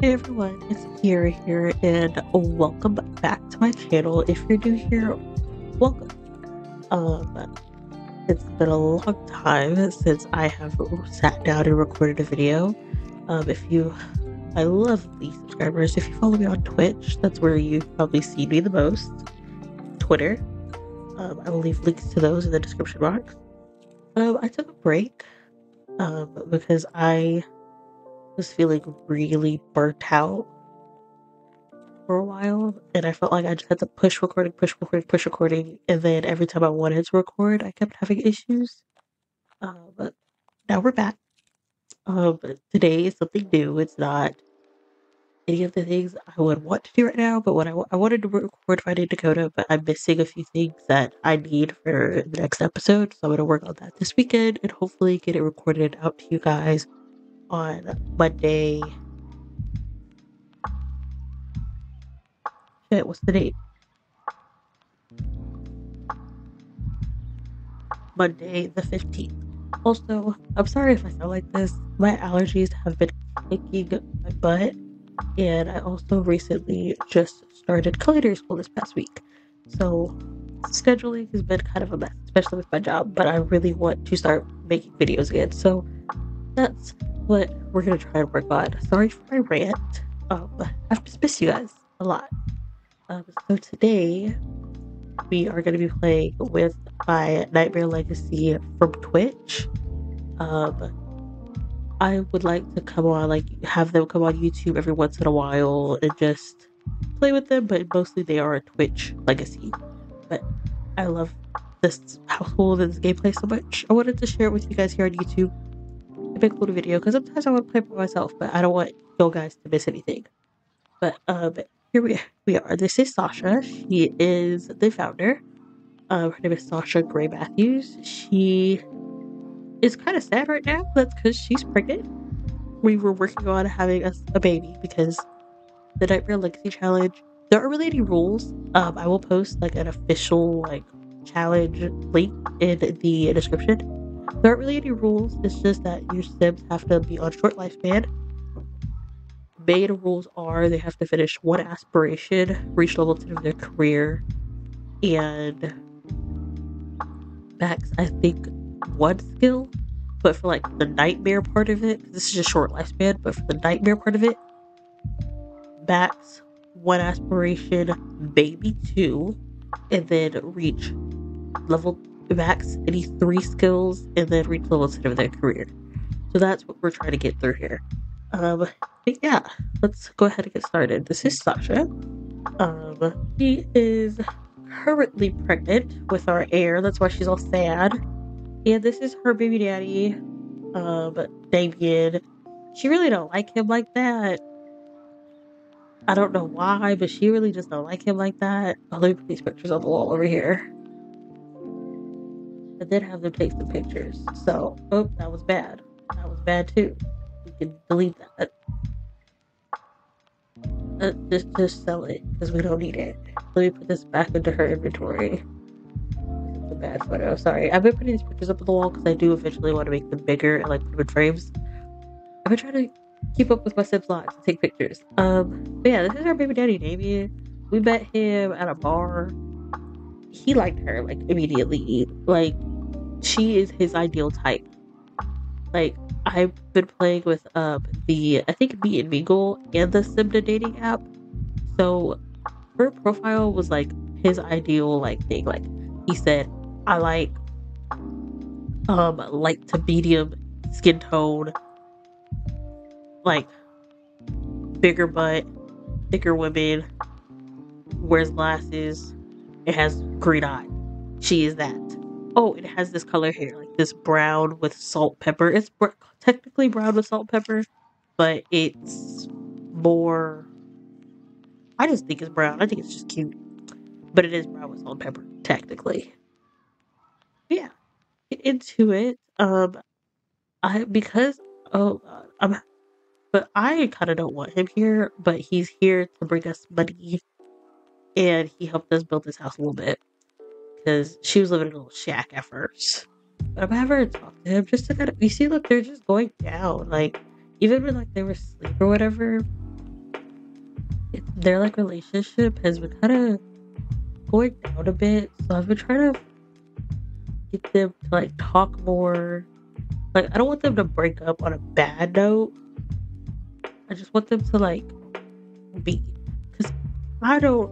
Hey everyone, it's Kiara here, and welcome back to my channel. If you're new here, welcome. Um, it's been a long time since I have sat down and recorded a video. Um, if you, I love the subscribers. If you follow me on Twitch, that's where you probably see me the most. Twitter, um, I will leave links to those in the description box. Um, I took a break, um, because I was feeling really burnt out for a while and I felt like I just had to push recording, push recording, push recording, and then every time I wanted to record, I kept having issues. Uh, but now we're back. Um, today is something new. It's not any of the things I would want to do right now, but what I, I wanted to record Finding Dakota, but I'm missing a few things that I need for the next episode, so I'm going to work on that this weekend and hopefully get it recorded out to you guys on Monday. Shit, what's the date? Monday the 15th. Also, I'm sorry if I sound like this. My allergies have been kicking my butt, and I also recently just started culinary school this past week. So, scheduling has been kind of a mess, especially with my job, but I really want to start making videos again. So, that's what we're gonna try and work on. Sorry for my rant. Um, I've missed you guys a lot. Um, so today we are gonna be playing with my Nightmare Legacy from Twitch. Um, I would like to come on, like, have them come on YouTube every once in a while and just play with them, but mostly they are a Twitch legacy. But I love this household and this gameplay so much. I wanted to share it with you guys here on YouTube a little video because sometimes I want to play by myself, but I don't want you guys to miss anything. But um, here we we are. This is Sasha. She is the founder. Um, her name is Sasha Gray Matthews. She is kind of sad right now. That's because she's pregnant. We were working on having a, a baby because the Nightmare Legacy Challenge. There are really any rules. Um, I will post like an official like challenge link in the description there aren't really any rules. It's just that your Sims have to be on short lifespan. Main rules are they have to finish one aspiration, reach level 10 of their career, and max, I think, one skill. But for like the nightmare part of it, this is just short lifespan, but for the nightmare part of it, max one aspiration, maybe two, and then reach level max any three skills and then reach level 10 of their career. So that's what we're trying to get through here. Um, yeah, let's go ahead and get started. This is Sasha. Um, she is currently pregnant with our heir. That's why she's all sad. And this is her baby daddy, um, Damien. She really don't like him like that. I don't know why, but she really just don't like him like that. Oh, let me put these pictures on the wall over here. I did have them take some pictures. So, oh, that was bad. That was bad too. We can delete that. Uh, just, just sell it because we don't need it. Let me put this back into her inventory. It's a bad photo. Sorry. I've been putting these pictures up on the wall because I do eventually want to make them bigger and like put them in frames. I've been trying to keep up with my Sims lives and take pictures. Um, but yeah, this is our baby daddy, Damien. We met him at a bar. He liked her like immediately. Like she is his ideal type. Like I've been playing with um the I think Meet and Mingle and the Simda dating app. So her profile was like his ideal like thing. Like he said, I like um light to medium skin tone, like bigger butt, thicker women, wears glasses, it has green eye. She is that oh, it has this color here, like this brown with salt pepper. It's br- technically brown with salt pepper, but it's more. I just think it's brown. I think it's just cute, but it is brown with salt pepper technically. Yeah, get into it. Um, I because oh, uh, I'm, but I kind of don't want him here. But he's here to bring us money, and he helped us build this house a little bit because she was living in a little shack at first. But I'm having never talk to him just to kind of you see, look, they're just going down. Like even when like they were asleep or whatever, their like relationship has been kind of going down a bit. So I've been trying to get them to like talk more. Like I don't want them to break up on a bad note. I just want them to like be because I don't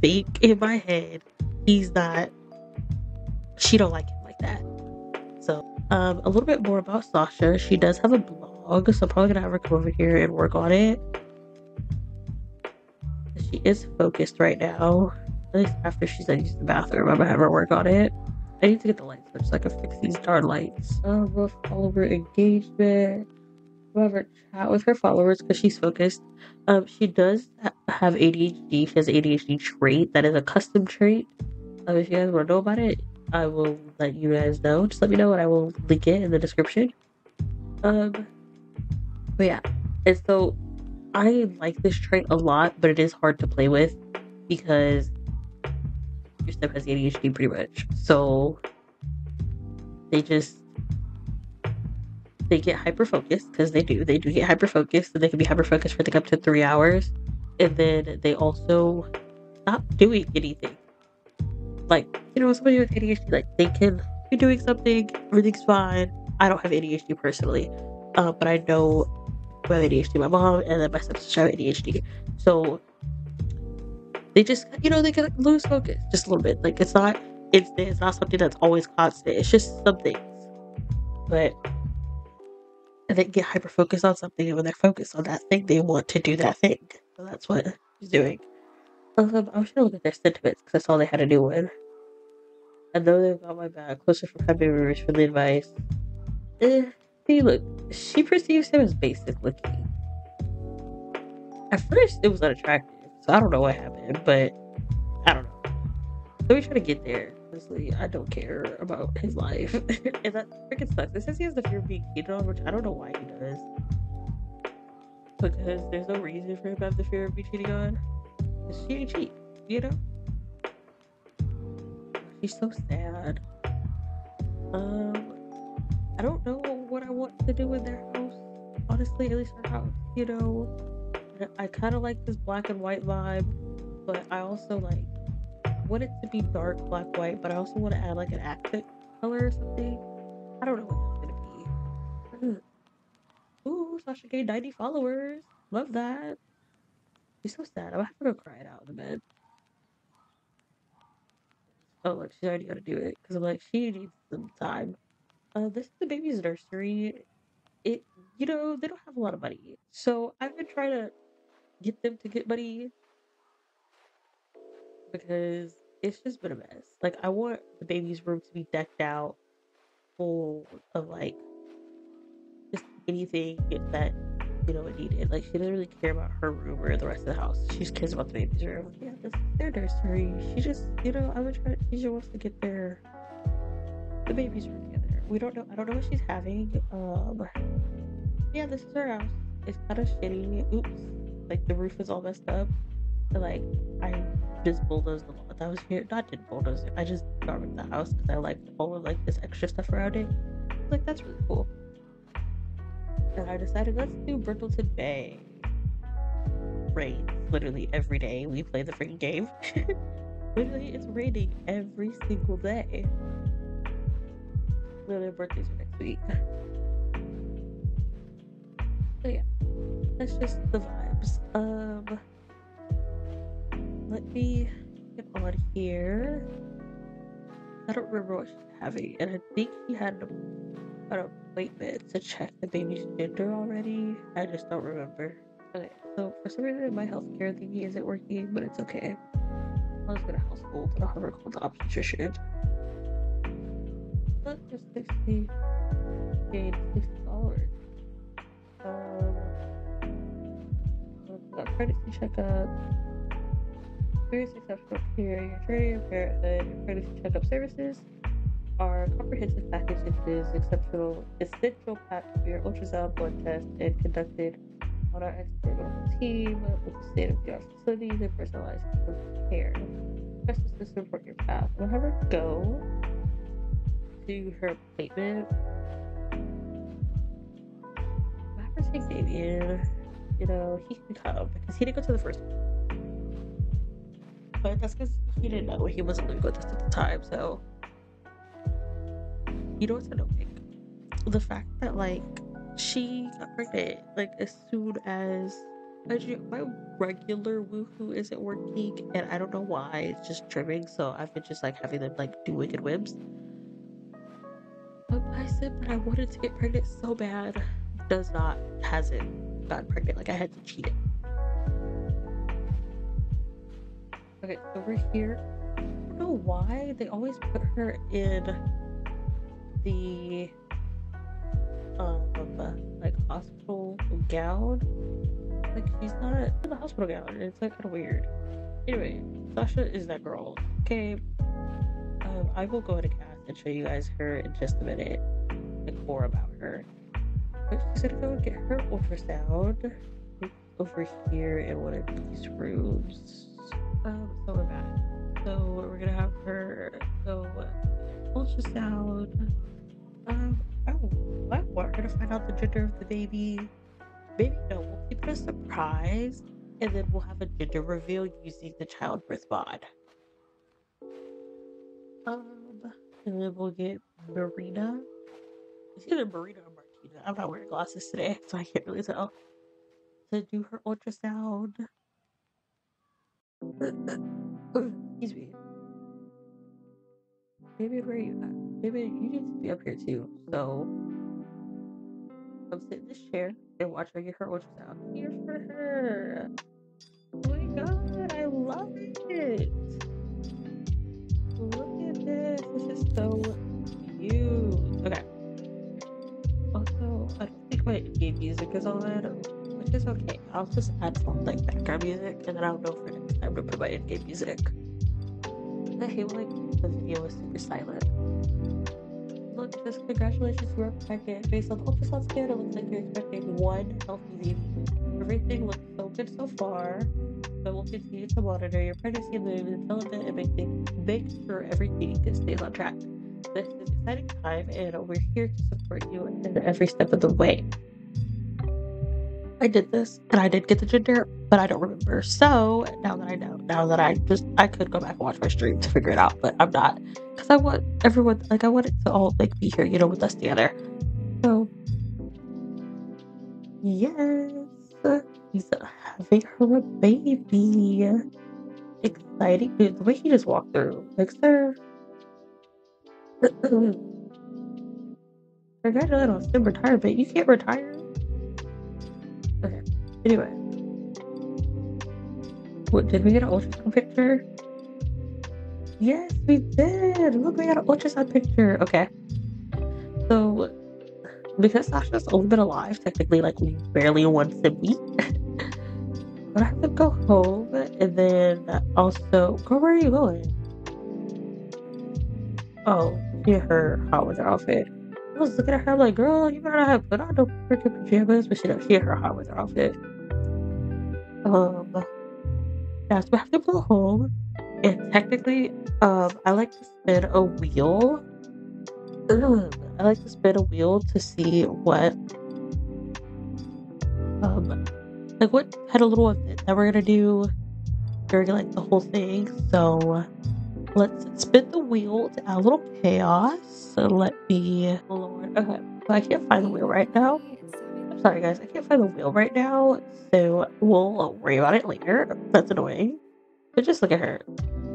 think in my head he's not she don't like him like that. So um a little bit more about Sasha. She does have a blog, so I'm probably gonna have her come over here and work on it. She is focused right now. At least after she's done using the bathroom, I'm gonna have her work on it. I need to get the lights switched so I can fix these darn lights. Um, follower engagement, whoever chat with her followers because she's focused. Um, she does have ADHD. She has ADHD trait that is a custom trait. Um, if you guys want to know about it, I will let you guys know. Just let me know and I will link it in the description. Um, but yeah, and so I like this trait a lot, but it is hard to play with because your step has ADHD pretty much. So they just they get hyper focused because they do. They do get hyper focused, and they can be hyper focused for like up to three hours, and then they also stop doing anything. Like you know, somebody with ADHD, like they can be doing something, everything's fine. I don't have any ADHD personally, uh, but I know who have ADHD. My mom and then my stepsister have ADHD, so they just you know they can lose focus just a little bit. Like it's not instant. It's not something that's always constant. It's just some things, but and they get hyper focused on something, and when they're focused on that thing, they want to do that thing. So that's what he's doing. Um, I was to look at their sentiments because that's all they had to do with. I know they've got my back. Closer from happy memories for the advice. Eh, see, look, she perceives him as basic looking. At first, it was unattractive, so I don't know what happened, but I don't know. So we try to get there honestly, I don't care about his life. and that freaking sucks. It says he has the fear of being cheated on, which I don't know why he does. Because there's no reason for him to have the fear of being cheated on. She ain't cheat, you know? She's so sad. Um, I don't know what I want to do with their house. Honestly, at least her house, you know? I kind of like this black and white vibe, but I also like want it to be dark black white, but I also want to add like an accent color or something. I don't know what that's gonna be. Ooh, Sasha gained 90 followers. Love that. She's so sad. I'm gonna have to go cry it out in the bed. Oh, look, she's already gonna do it because I'm like, she needs some time. Uh, this is the baby's nursery. It, you know, they don't have a lot of money, so I've been trying to get them to get money because it's just been a mess. Like I want the baby's room to be decked out full of like just anything that you know it needed. Like she doesn't really care about her room or the rest of the house. She just cares about the baby's room. Yeah, this is their nursery. She just you know I would try. She just wants to get their the baby's room together. We don't know. I don't know what she's having. Um. Yeah, this is her house. It's kind of shitty. Oops. Like the roof is all messed up. Like I just bulldozed the lot that was here. Not did bulldoze it. I just garbaged the house because I like all of like this extra stuff around it. Like that's really cool. And I decided let's do Brindleton Bay. Rains literally every day we play the freaking game. literally, it's raining every single day. Literally, birthdays are next week. So yeah, that's just the vibes. Um let me get on here. I don't remember what she's having, and I think she had an, appointment to check the baby's gender already. I just don't remember. Okay, so for some reason my healthcare thingy isn't working, but it's okay. I'll just go to household and I'll have her call the obstetrician. But just 60 gain 60 followers. Um, got pregnancy checkup experience exceptional care, your and parenthood, pregnancy checkup services. Our comprehensive package includes exceptional essential pack for your ultrasound blood test and conducted on our expert team with state of the art facilities and personalized care. Trust us to support your path. We'll have her go to her appointment. Have her take Damien. you know, he can come because he didn't go to the first one. But that's because he didn't know he wasn't living with us at the time, so you know what's annoying? The fact that like she got pregnant like as soon as my regular woohoo isn't working and I don't know why it's just trimming so I've been just like having them like do wicked whims but I said that I wanted to get pregnant so bad. Does not hasn't gotten pregnant. Like I had to cheat. it okay over here I don't know why they always put her in the um like hospital gown. Like she's not in the hospital gown. It's like kind of weird. Anyway, Sasha is that girl. Okay. Um, I will go into cast and show you guys her in just a minute. Like more about her. But she's gonna go get her ultrasound over here in one of these rooms. Um, so we're back. So we're gonna have her go ultrasound. Um, oh, want her to find out the gender of the baby. Maybe no, we'll keep it a surprise, and then we'll have a gender reveal using the childbirth bod. Um, and then we'll get Marina. It's either Marina or Martina. I'm not wearing glasses today, so I can't really tell. To do her ultrasound. Excuse me. Maybe where you at? Maybe you need to be up here too. So come sit in this chair and watch her get her ultrasound. Here for her. Oh my god, I love it. Look at this. This is so cute. Okay. Also, I think my game music is on, which is okay. I'll just add some like background music and then I'll go for next time to put my in-game music. I hate like the video is super silent. Look, just congratulations, you are pregnant. Based on the ultrasound scan, it looks like you're expecting one healthy baby. Everything looks so good so far. But we'll continue to monitor your pregnancy and the development and make, things, make sure everything stays on track. This is an exciting time, and we're here to support you in every step of the way. I did this and I did get the gender, but I don't remember. So now that I know, now that I just I could go back and watch my stream to figure it out, but I'm not because I want everyone like I want it to all like be here, you know, with us together. So yes, he's having her a baby. Exciting, dude. The way he just walked through, like sir. Congratulations on STEM retirement. You can't retire. Anyway. What did we get an ultrasound picture? Yes, we did. Look, we got an ultrasound picture. Okay. So because Sasha's only been alive technically like barely once a week. but I have to go home and then also girl, where are you going? Oh, see her hot with her outfit I was looking at her like, girl, you better not have put on no freaking pajamas, but she she her hot with her outfit. Um, yeah, so we have to go home, and technically, um, I like to spin a wheel. I like to spin a wheel to see what, um, like what had a little event that we're gonna do during like the whole thing. So let's spin the wheel to add a little chaos. So let me, Lord, okay. So I can't find the wheel right now. Sorry, guys. I can't find the wheel right now. So we'll worry about it later. That's annoying. But just look at her.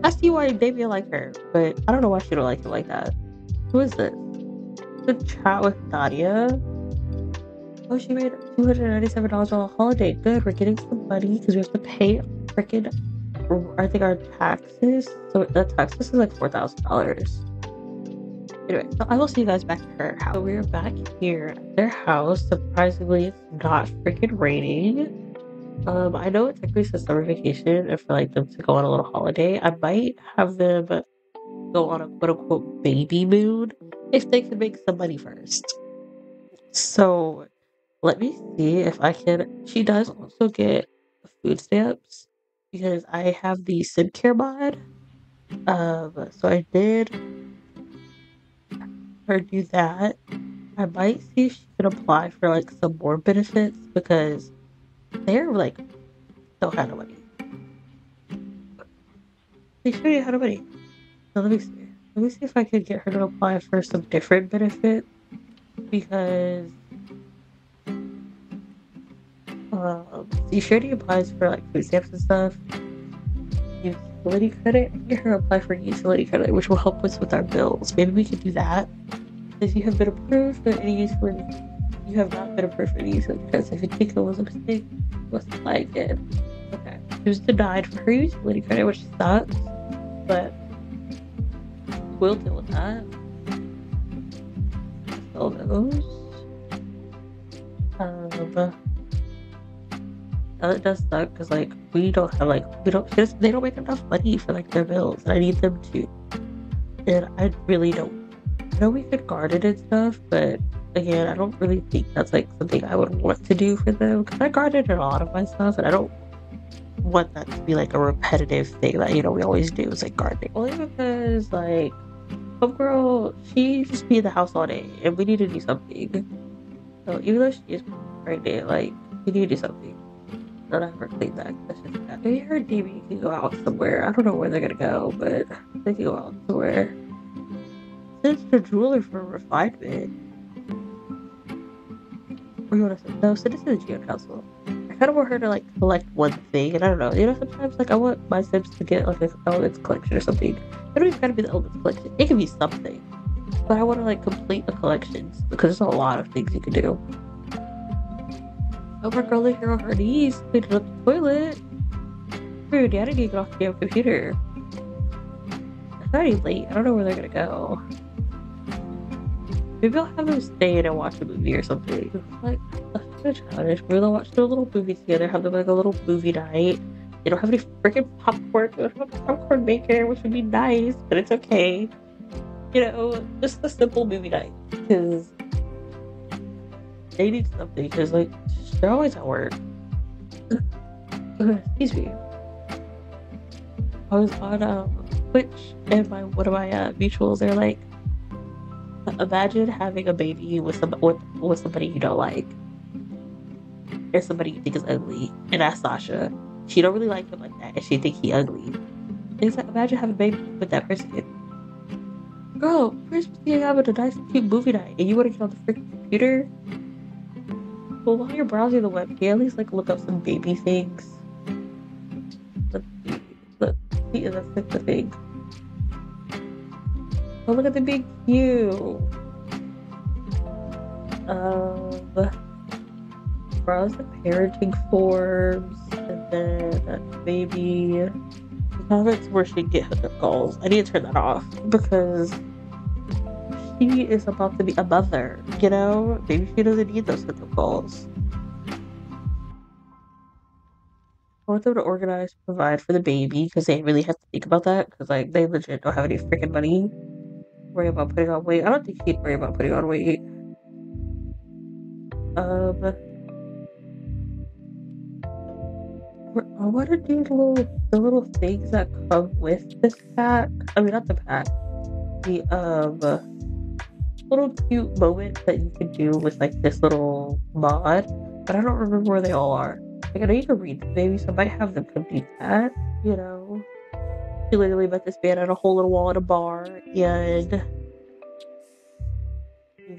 I see why maybe like her, but I don't know why she don't like it like that. Who is this? The chat with Nadia. Oh, she made $297 on a holiday. Good. We're getting some money because we have to pay freaking I think our taxes. So the taxes is like four thousand dollars. Anyway, so I will see you guys back at her house. So we're back here at their house. Surprisingly, it's not freaking raining. Um, I know it technically says summer vacation and for like them to go on a little holiday. I might have them go on a quote unquote baby moon if they can make some money first. So let me see if I can. She does also get food stamps because I have the SimCare mod. Um, so I did her do that. I might see if she can apply for like some more benefits because they're like so had no money. They show you how to money. So let me see. Let me see if I can get her to apply for some different benefit because um, see, Shady applies for like food stamps and stuff. Utility credit. Get her apply for utility credit, which will help us with our bills. Maybe we could do that. If you have been approved for any utility, you have not been approved for any utility credits. If you think it was a mistake, what's like it? Okay. She was denied for her utility credit, which sucks, but we'll deal with that. All those. Um, it does suck because like we don't have like we don't they don't make enough money for like their bills and I need them to. And I really don't. I know we could garden and stuff, but again, I don't really think that's like something I would want to do for them because I garden a lot of my stuff and I don't want that to be like a repetitive thing that you know we always do is like gardening. Only because like homegirl, she just be in the house all day and we need to do something. So even though she is pregnant, like we need to do something I ever cleaned that. That's just bad. I heard DB can go out somewhere. I don't know where they're gonna go, but they can go out somewhere. Since the jeweler for refinement. Or oh, you wanna no, so this is the Geo Council. I kinda want her to like collect one thing and I don't know. You know, sometimes like I want my Sims to get like an elements collection or something. It don't even gotta be the elements collection. It can be something. But I wanna like complete the collections because there's a lot of things you can do. Oh, my girl here on her knees, cleaning up the toilet. Her daddy didn't get off the damn computer. It's already late. I don't know where they're gonna go. Maybe I'll have them stay in and watch a movie or something. Like, that's of childish. Maybe they'll watch their little movie together, have them like a little movie night. They don't have any freaking popcorn. They don't have a popcorn maker, which would be nice, but it's okay. You know, just a simple movie night. Because they need something. Because, like, they're always at work. Excuse me. I was on um, Twitch and my one of my uh, mutuals. They're like, imagine having a baby with some with, with somebody you don't like, or somebody you think is ugly, and that's Sasha. She don't really like him like that, and she think he ugly. It's like imagine having a baby with that person. Girl, we're supposed to be having a nice cute movie night, and you want to get on the freaking computer well, while you're browsing the web, can you at least like look up some baby things? Look, see, that's the thing. Oh, look at the big queue. Um, browse the parenting forms, and then maybe comments where she get hookup calls. I need to turn that off because she is about to be a mother, you know? Maybe she doesn't need those little calls. I want them to organize, provide for the baby, because they really have to think about that, because, like, they legit don't have any freaking money. Worry about putting on weight. I don't think he'd worry about putting on weight. Um, I want to do the little, the little things that come with this pack. I mean, not the pack. The, um, little cute moments that you can do with like this little mod, but I don't remember where they all are. Like I know you can read them maybe, so I might have them come do that. You know, literally met this man at a hole in a wall at a bar, and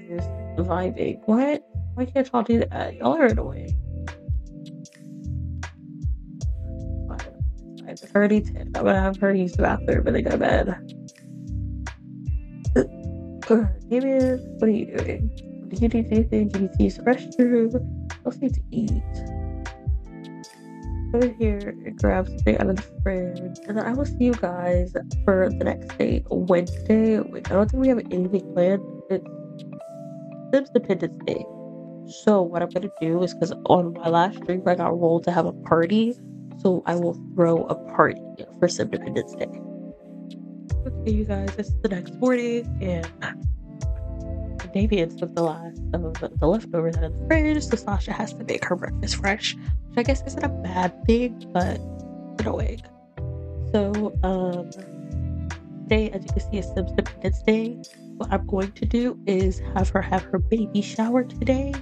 just vibing. What? Why can't y'all do that? Y'all are annoying. It's already 10. I'm gonna have her use the bathroom and then go to bed. David, what are you doing? Do you need anything? Do you need to use the restroom? I also need to eat. Over here and grab something out of the fridge. And then I will see you guys for the next day, Wednesday. I don't think we have anything planned. It's Sims Independence Day. So what I'm gonna do is because on my last stream I got rolled to have a party. So I will throw a party for Sim Independence Day. Okay, you guys, it's the next morning, and Davian took the last of the leftovers out of the fridge, so Sasha has to make her breakfast fresh, which I guess isn't a bad thing, but annoying. So, um, today, as you can see, is Sims Independence Day. What I'm going to do is have her have her baby shower today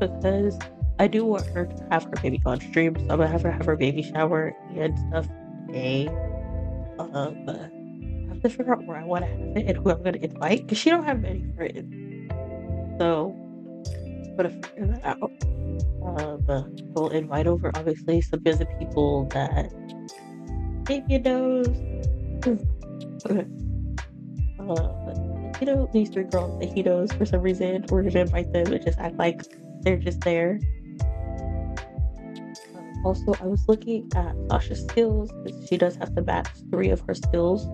because I do want her to have her baby on stream, so I'm gonna have her have her baby shower and stuff today. Um, have to figure out where I want to have it and who I'm gonna invite because she don't have any friends. So I'm gonna figure that out. Um, we'll invite over obviously some busy people that maybe knows. um, you know, these three girls that he knows for some reason, we're gonna invite them and just act like they're just there. Um, also, I was looking at Sasha's skills because she does have to max three of her skills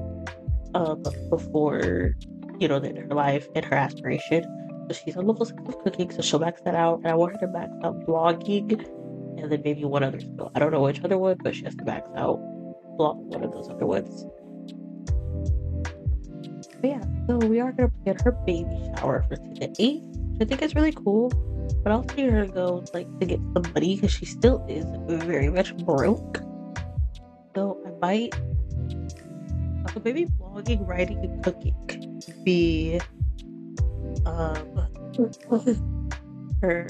um, before, you know, of her life and her aspiration. So she's on level six of cooking, so she'll max that out. And I want her to max out blogging and then maybe one other skill. I don't know which other one, but she has to max out blog one of those other ones. But yeah, so we are gonna get her baby shower for today. I think it's really cool. But I'll see her go like to get some money because she still is very much broke. So I might so maybe blogging, writing, and cooking be um her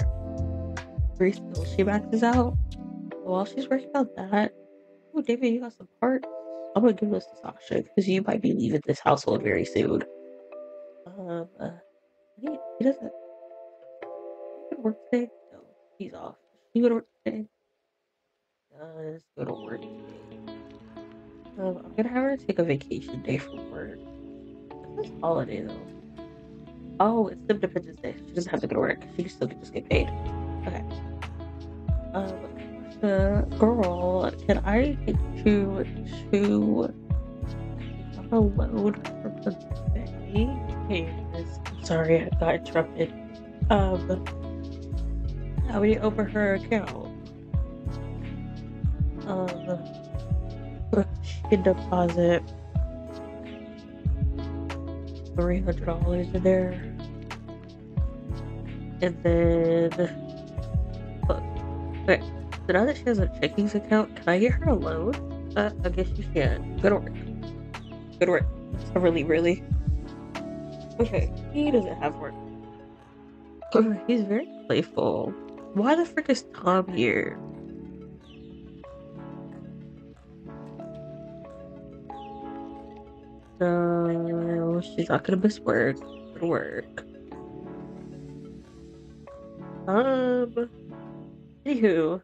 three skills she maxes out. While she's working on that, oh David, you got some parts. I'm gonna give this to Sasha because you might be leaving this household very soon. Um, uh, he, he doesn't. He work today. No, he's off. He go to work today. Does go to work today. Um, I'm gonna have her take a vacation day from work. This holiday though. Oh, it's Independence Day. She doesn't have to go to work. She can still just get paid. Okay. Um, the girl, can I get you to a load for today? Hey, sorry, I got interrupted. Um, how we open her account? Um, she deposit three hundred dollars in there, and then look, okay. So now that she has a checkings account, can I get her a loan? Uh, I guess you can. Good work. Good work. So really, really. Okay, he doesn't have work. He's very playful. Why the frick is Tom here? No, she's not gonna miss work. Work. Um. Anywho,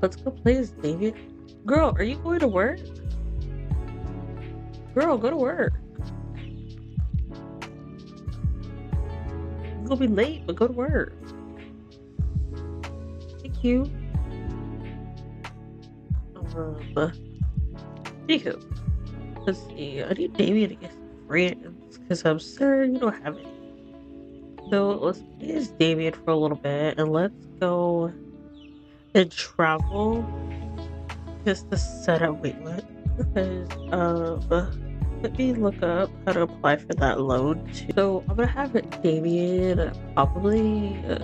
let's go play as David. Girl, are you going to work? Girl, go to work. You're gonna be late, but go to work. Thank you. Um, anywho. Let's see. I need Damien to get some friends because I'm sure you don't have any. So let's use Damien for a little bit and let's go and travel just to set up waitlet because um let me look up how to apply for that loan too. So I'm gonna have Damien probably uh,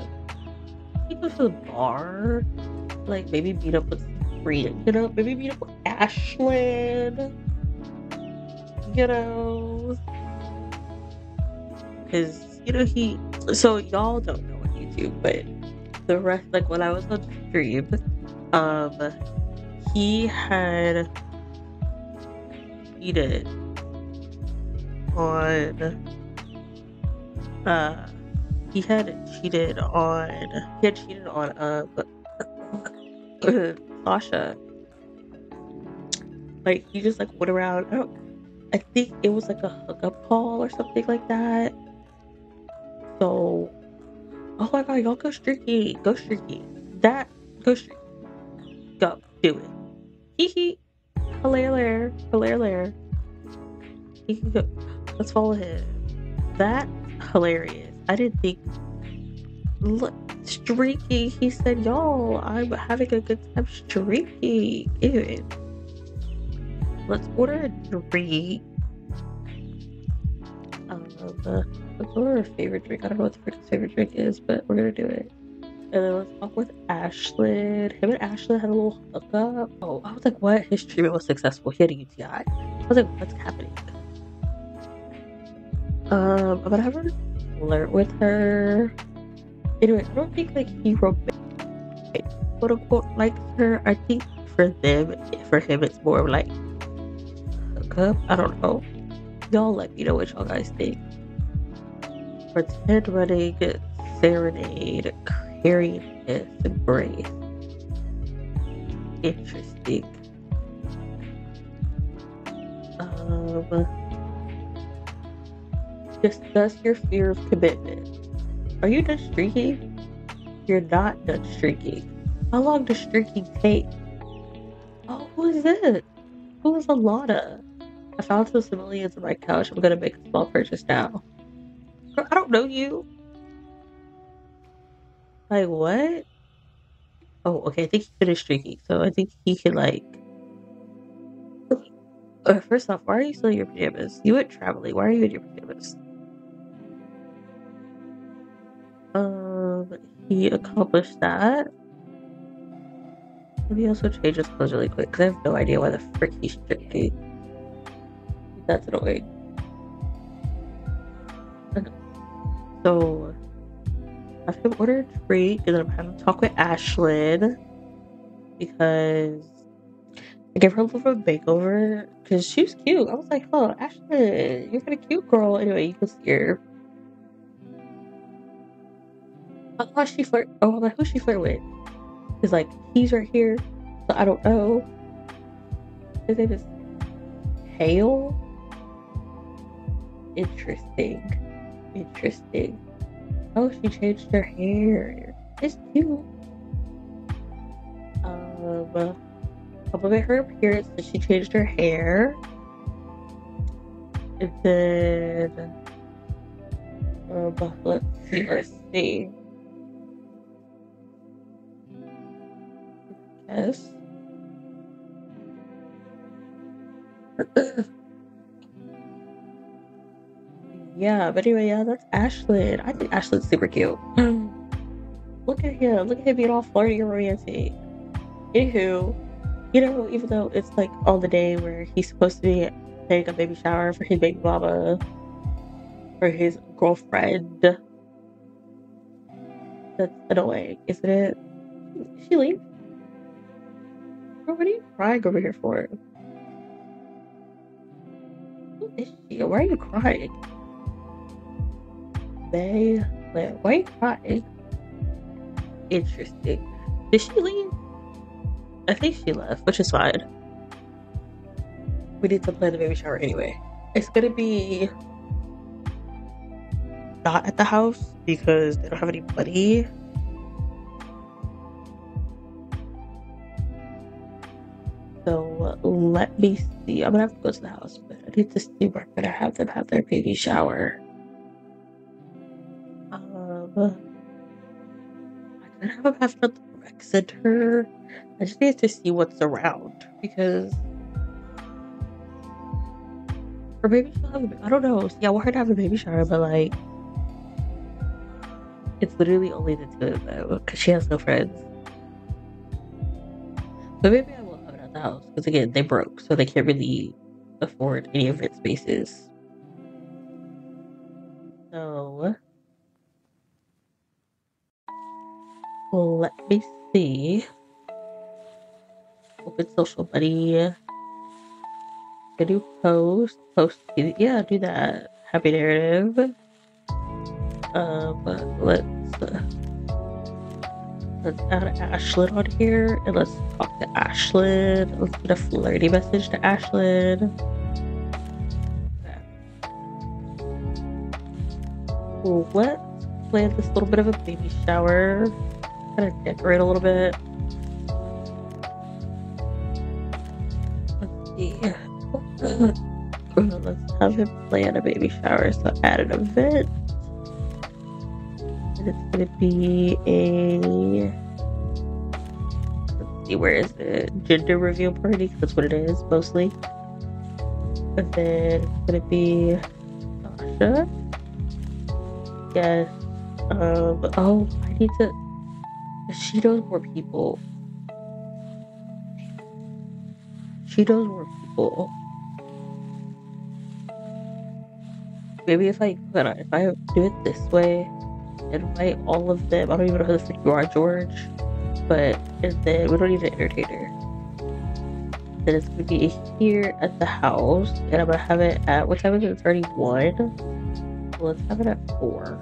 go to the bar, like maybe meet up with friends, you know, maybe meet up with Ashlyn know, because you know he. So y'all don't know on YouTube, but the rest, like when I was on stream, um, he had cheated on. Uh, he had cheated on. He had cheated on uh, Sasha. Like he just like went around. I think it was like a hookup call or something like that. So, oh my god, y'all go streaky, go streaky. That go streaky. Go do it. Hee hee. Hilaire, Hilaire. He can go. Let's follow him. That hilarious. I didn't think. Look, streaky. He said, "Y'all, I'm having a good time streaky." Ew. Let's order a drink. Um, let's order a favorite drink. I don't know what the freaking favorite drink is, but we're gonna do it. And then let's talk with Ashlyn. Him and Ashlyn had a little hookup. Oh, I was like, what? His treatment was successful. He had a UTI. I was like, what's happening? Um, I'm gonna have her flirt with her. Anyway, I don't think like he romantic quote unquote likes her. I think for them, for him, it's more like hookup. I don't know. Y'all let me know what y'all guys think. Pretend running, serenade, carryingness, embrace. Interesting. Um, discuss your fear of commitment. Are you done streaking? You're not done streaking. How long does streaking take? Oh, who is it? Who is Alana? I found some civilians on my couch. I'm gonna make a small purchase now. I don't know you. Like what? Oh, okay. I think he finished streaking, so I think he can like. Uh, first off, why are you still in your pajamas? You went traveling. Why are you in your pajamas? Um, he accomplished that. Maybe also change his clothes really quick because I have no idea why the frick he's That's annoying. So, I have him order a drink and then I'm having to talk with Ashlyn because I gave her a little bit of a makeover because she was cute. I was like, oh, Ashlyn, you're kind of cute, girl. Anyway, you can see her. I thought she flirt. Oh, I'm like, who's she flirt with? He's like, he's right here. So I don't know. His name is Hale. Interesting. Interesting. Oh, she changed her hair. It's cute. Um, compliment her appearance that she changed her hair. And then, um, let's see, let's see. Yes. yeah, but anyway, yeah, that's Ashlyn. I think Ashlyn's super cute. Hmm. Look at him. Look at him being all flirty and romantic. Anywho, you know, even though it's like on the day where he's supposed to be taking a baby shower for his baby mama, for his girlfriend, that's annoying, isn't it? She leave? What are you crying over here for? Who is she? Why are you crying? Bay, are you crying? Interesting. Did she leave? I think she left, which is fine. We need to plan the baby shower anyway. It's gonna be not at the house because they don't have any money. So let me see. I'm gonna have to go to the house, but I need to see where I'm gonna have them have their baby shower. I could have a have it at the rec center. I just need to see what's around because or maybe she'll have a, I don't know. Yeah, I want her to have a baby shower, but like it's literally only the two of them because she has no friends. But maybe I will have it at the house because again, they broke, so they can't really afford any event spaces. Let me see. Open social buddy. Can do post? Post. Yeah, do that. Happy narrative. Um, let's uh, let's add Ashlyn on here and let's talk to Ashlyn. Let's get a flirty message to Ashlyn. Let's plan this little bit of a baby shower. Kind of decorate a little bit. Let's see. Let's have him plan a baby shower. So add an event. And it's gonna be a let's see where is it? Gender reveal party, that's what it is mostly. And then it's gonna be Sasha. Yes. Um oh I need to she knows more people. She knows more people. Maybe if I if I do it this way, invite all of them. I don't even know who the frick you are, George. But and then we don't need an entertainer. Then it's gonna be here at the house, and I'm gonna have it at what time is it? It's already one. So let's have it at four.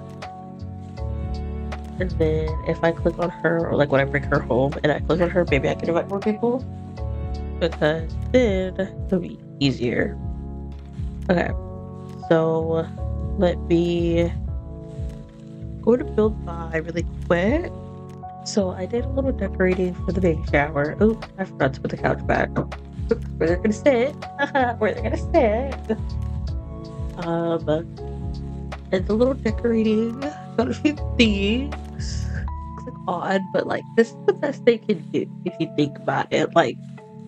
And then if I click on her, or like when I bring her home and I click on her, maybe I can invite more people. Because then it'll be easier. Okay. So let me go to build buy really quick. So I did a little decorating for the baby shower. Oh, I forgot to put the couch back. Where they're gonna sit. Where they're gonna sit. Um, and the little decorating. Got a few things. Odd, but like this is the best they can do if you think about it. Like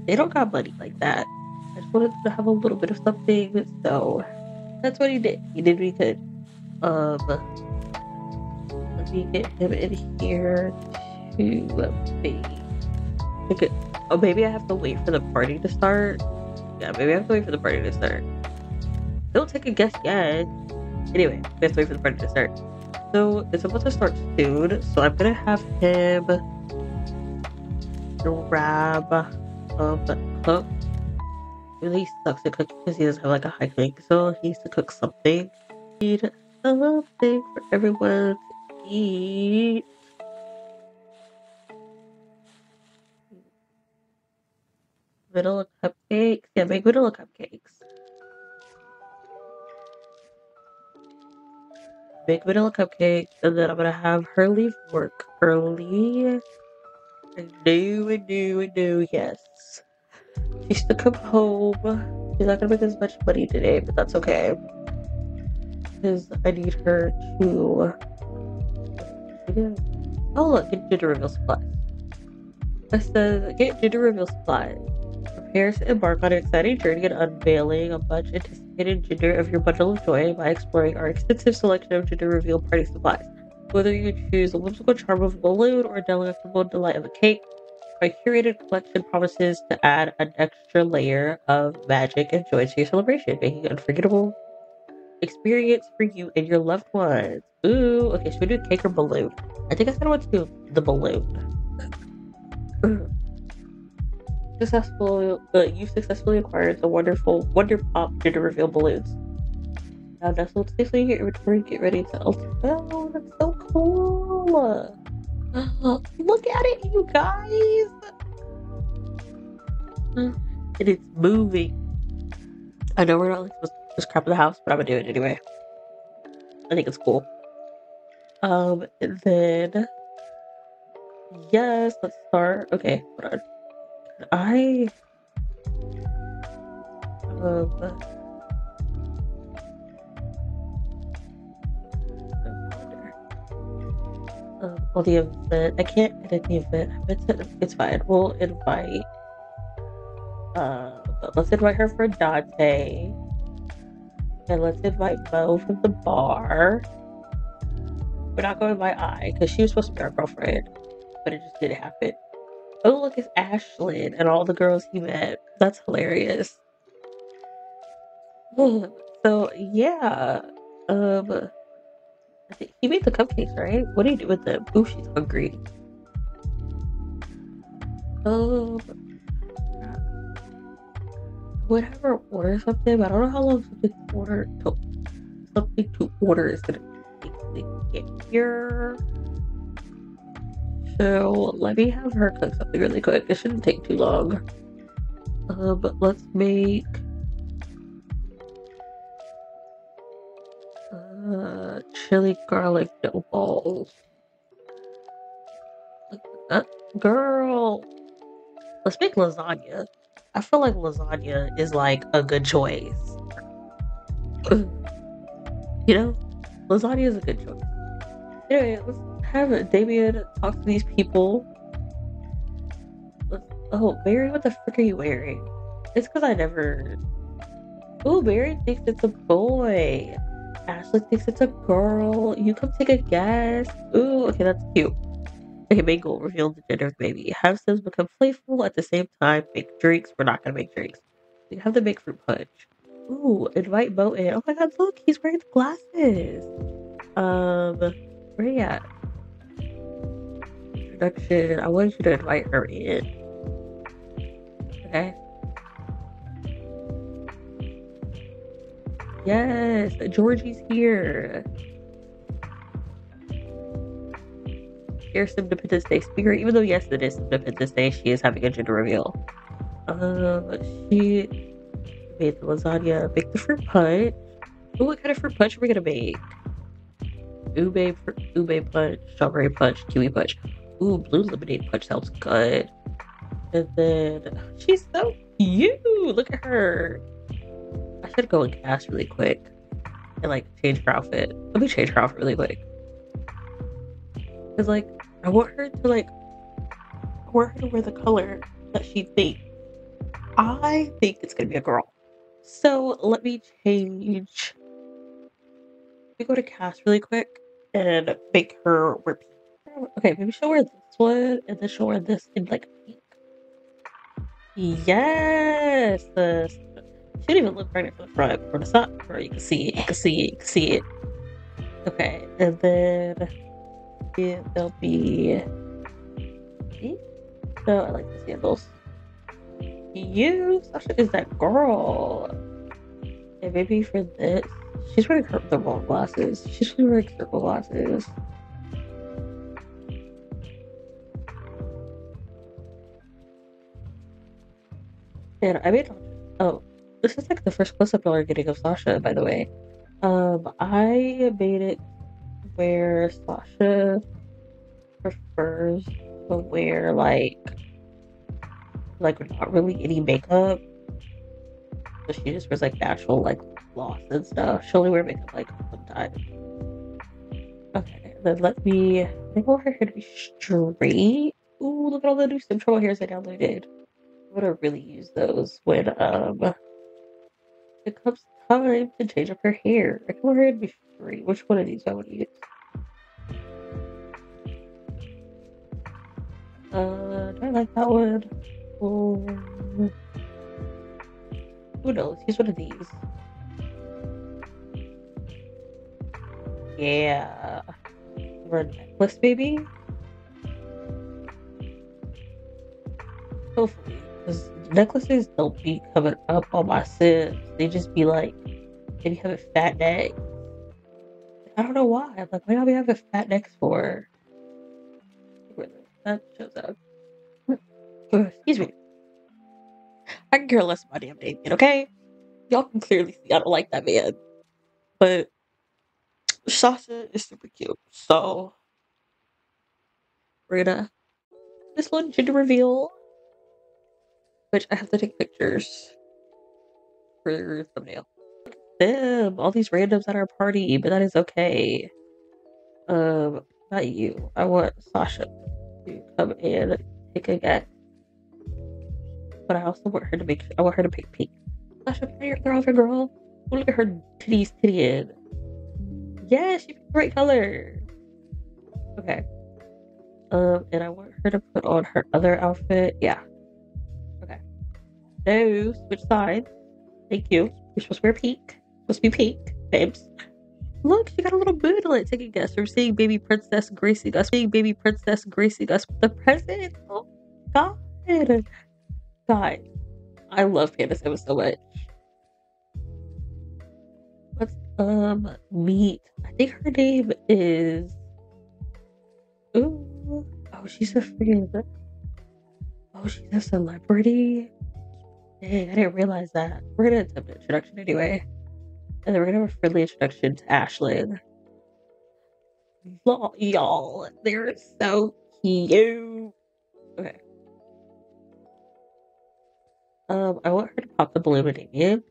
they don't got money like that. I just wanted to have a little bit of something, so that's what he did. He did what he could. Um, let me get him in here to be. Okay. Oh, maybe I have to wait for the party to start. Yeah, maybe I have to wait for the party to start. Don't take a guess yet. Anyway, we have to wait for the party to start. So it's about to start soon, so I'm gonna have him grab um cook. Really sucks at cooking because he doesn't have like a high cooking, so he needs to cook something. Need something for everyone to eat. Vanilla cupcakes. Yeah, make vanilla cupcakes. Make vanilla cupcakes, and then I'm gonna have her leave work early. And do and do and do, yes. She's to come home. She's not gonna make as much money today, but that's okay. Because I need her to. Oh, look, get gender reveal supplies. It says, get gender reveal supplies. Prepare to embark on an exciting journey and unveiling a much anticipated gender of your bundle of joy by exploring our extensive selection of gender reveal party supplies. Whether you choose a whimsical charm of a balloon or a delectable delight of a cake, our curated collection promises to add an extra layer of magic and joy to your celebration, making it unforgettable experience for you and your loved ones. Ooh, okay, should we do cake or balloon? I think I said I want to do the balloon. Successful, uh, you successfully acquired the wonderful Wonder Pop Gender Reveal balloons. Now nestled safely in your inventory, get ready to. Oh, that's so cool! Look at it, you guys! It's moving. I know we're not like, supposed to just crap in the house, but I'm gonna do it anyway. I think it's cool. Um, then yes, let's start. Okay, hold on. I um um, well, the event. I can't edit the event. It's, it's fine. We'll invite. Uh, let's invite her for Dante. And let's invite Mo from the bar. We're not going by I because she was supposed to be our girlfriend, but it just didn't happen. Oh, look, it's Ashlyn and all the girls he met. That's hilarious. So yeah, um, he made the cupcakes, right? What do you do with them? Oh, she's hungry. Um, whatever order something. I don't know how long something to order to something to order is gonna take to get here. So let me have her cook something really quick. It shouldn't take too long. Uh, but let's make uh, chili garlic dough balls. Uh, girl, let's make lasagna. I feel like lasagna is like a good choice. you know, lasagna is a good choice. Anyway, let's have Damien talk to these people. Oh, Barry, what the frick are you wearing? It's because I never. Oh, Barry thinks it's a boy. Ashley thinks it's a girl. You come take a guess. Ooh, okay, that's cute. Okay, main goal reveal the gender of the baby. Have Sims become playful at the same time. Make drinks. We're not gonna make drinks. We have to make fruit punch. Ooh, invite Bo in. Oh my god, look, he's wearing the glasses. Um, Where are you at? I want you to invite her in. Okay. Yes, Georgie's here. Here's some Independence Day spirit, even though yes, it is Independence Day, she is having a gender reveal. Um, she made the lasagna, make the fruit punch. Ooh, what kind of fruit punch are we gonna make? Ube, ube punch, strawberry punch, kiwi punch. Ooh, blue lemonade punch sounds good. And then she's so cute. Look at her. I should go and CAS really quick and like change her outfit. Let me change her outfit really quick. Cause like I want her to like I want her to wear the color that she thinks. I think it's gonna be a girl. So let me change. Let me go to CAS really quick and make her wear pink. Okay, maybe she'll wear this one and then she'll wear this in like pink. Yes, this. She didn't even look pregnant from the front, from the side. Bro, you can see it. You can see it. You can see it. Okay, and then yeah, there'll be. So I like the sandals. You, Sasha, is that girl. And maybe for this, she's wearing her, the wrong glasses. She's wearing circle glasses. And I made. Oh, this is like the first close up y'all are getting of Sasha, by the way. Um, I made it where Sasha prefers to wear like like not really any makeup. So she just wears like natural like gloss and stuff. She only wear makeup like sometimes. Okay, then let me I want her hair to be straight. Ooh, look at all the new Trouble hairs I downloaded. I'm gonna really use those when um it comes time to change up her hair. I can her to be straight. Which one of these I want to use? Uh, do I like that one? Oh, who knows? He's one of these. Yeah. Red necklace, maybe? Necklaces don't be coming up on my sims. They just be like, they be having fat necks. I don't know why. I'm like, why we have a fat necks for? That shows up. Excuse me. I can care less about damn Damien, okay? Y'all can clearly see I don't like that man. But Sasha is super cute. So we're gonna this one gender reveal. Which I have to take pictures for thumbnail. Them, all these randoms at our party, but that is okay. Um, not you. I want Sasha to come and take a guess. But I also want her to make I want her to pick pink. Sasha, throw off your girl. Look at her titties tittying. Yeah, she picked the right color. Okay. Um, and I want her to put on her other outfit. Yeah. No, switch sides. Thank you. You're supposed to wear pink. Supposed to be pink, babes. Look, she got a little bootlet. Take a guess. We're seeing baby princess gracing us. Seeing baby princess gracing us with the present. Oh God. God. I love Pandasama so much. Let's um meet. I think her name is Ooh. Oh, she's a freaking Oh, she's a celebrity. Dang, I didn't realize that. We're gonna attempt an introduction anyway. And then we're gonna have a friendly introduction to Ashlyn. Y'all, they're so cute. Okay. Um, I want her to pop the balloon with Damien.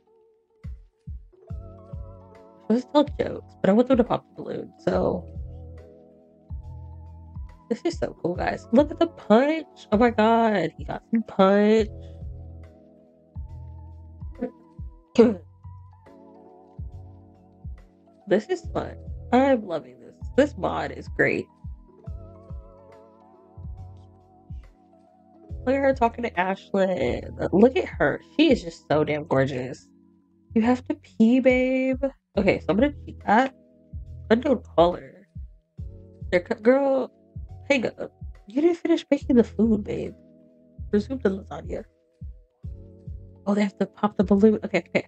I was tell jokes, but I want them to pop the balloon, so this is so cool, guys. Look at the punch. Oh my god, he got some punch. this is fun. I'm loving this. This mod is great. Look at her talking to Ashlyn. Look at her. She is just so damn gorgeous. You have to pee, babe. Okay, so I'm gonna cheat uh, that. Unknown color. They're co- girl, hang up. You didn't finish making the food, babe. Resume the lasagna. Oh, they have to pop the balloon. Okay, okay.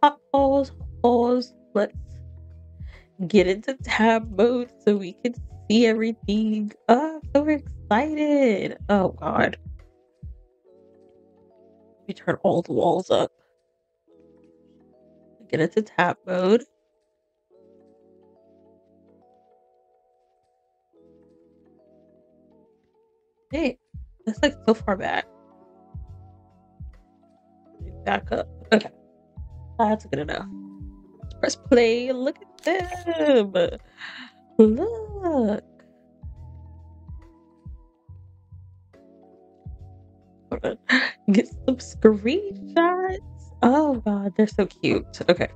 Pop pause, pause. Let's get into tab mode so we can see everything. Oh, I'm so excited. Oh god. We turn all the walls up. Get into tab mode. Hey, that's like so far back. Back up. Okay. That's good enough. Press play. Look at them. Look. Get some screenshots. Oh god, they're so cute. Okay.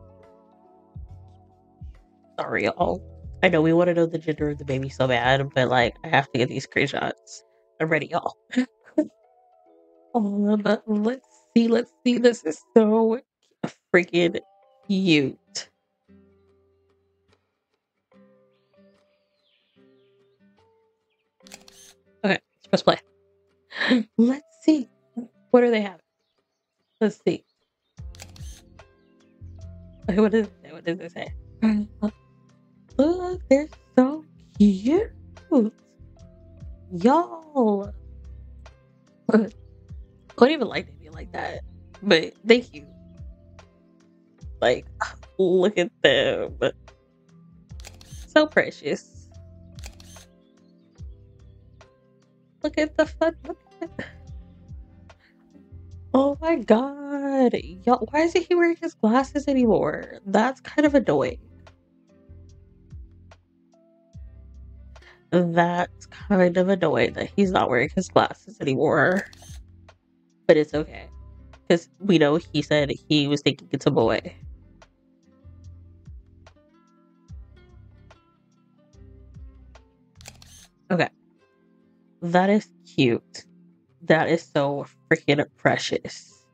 Sorry, y'all. I know we want to know the gender of the baby so bad, but like I have to get these screenshots. I'm ready, y'all. but um, let's see, let's see. This is so freaking cute. Okay, let's press play. Let's see. What do they have? Let's see. What is it? What does it say? Look, they're so cute. Y'all. I don't even like baby like that. But thank you. Like, look at them. So precious. Look at the fun. Look at. Oh my god. Y'all, why isn't he wearing his glasses anymore? That's kind of annoying. That's kind of annoying that he's not wearing his glasses anymore. But it's okay. Because we know he said he was thinking it's a boy. Okay. That is cute. That is so freaking precious.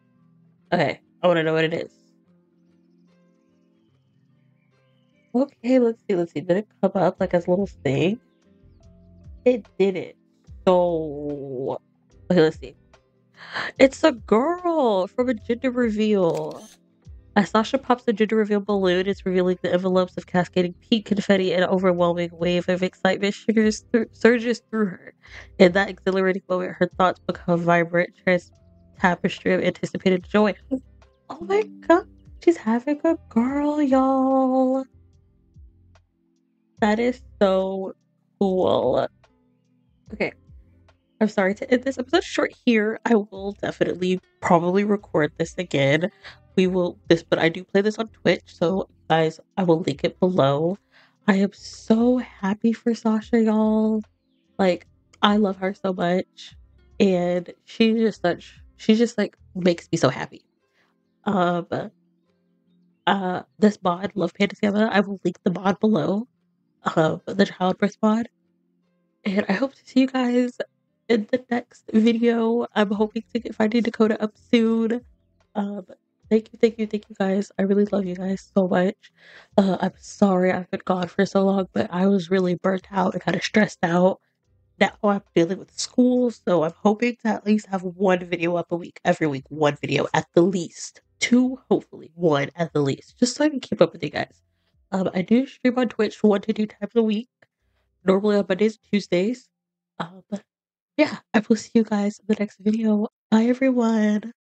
Okay, I want to know what it is. Okay, let's see, let's see. Did it come up like as a little thing? It didn't. So, okay, let's see. It's a girl from a gender reveal. As Sasha pops the gender reveal balloon, it's revealing the envelopes of cascading pink confetti and an overwhelming wave of excitement sugars through, surges through her. In that exhilarating moment, her thoughts become vibrant, trans tapestry of anticipated joy. Oh my god, she's having a girl, y'all. That is so cool. Okay. I'm sorry to end this episode short here. I will definitely probably record this again. We will this, but I do play this on Twitch, so guys, I will link it below. I am so happy for Sasha, y'all. Like, I love her so much, and she's just such. She just like makes me so happy. Um, uh, this mod, Love Panda I will link the mod below. Um, the childbirth mod, and I hope to see you guys in the next video. I'm hoping to get Finding Dakota up soon. Um, thank you, thank you, thank you guys. I really love you guys so much. Uh, I'm sorry I've been gone for so long, but I was really burnt out and kind of stressed out. Now I'm dealing with school, so I'm hoping to at least have one video up a week, every week, one video at the least. Two, hopefully, one at the least, just so I can keep up with you guys. Um, I do stream on Twitch one to two times a week, normally on Mondays and Tuesdays. Um, yeah, I will see you guys in the next video. Bye, everyone.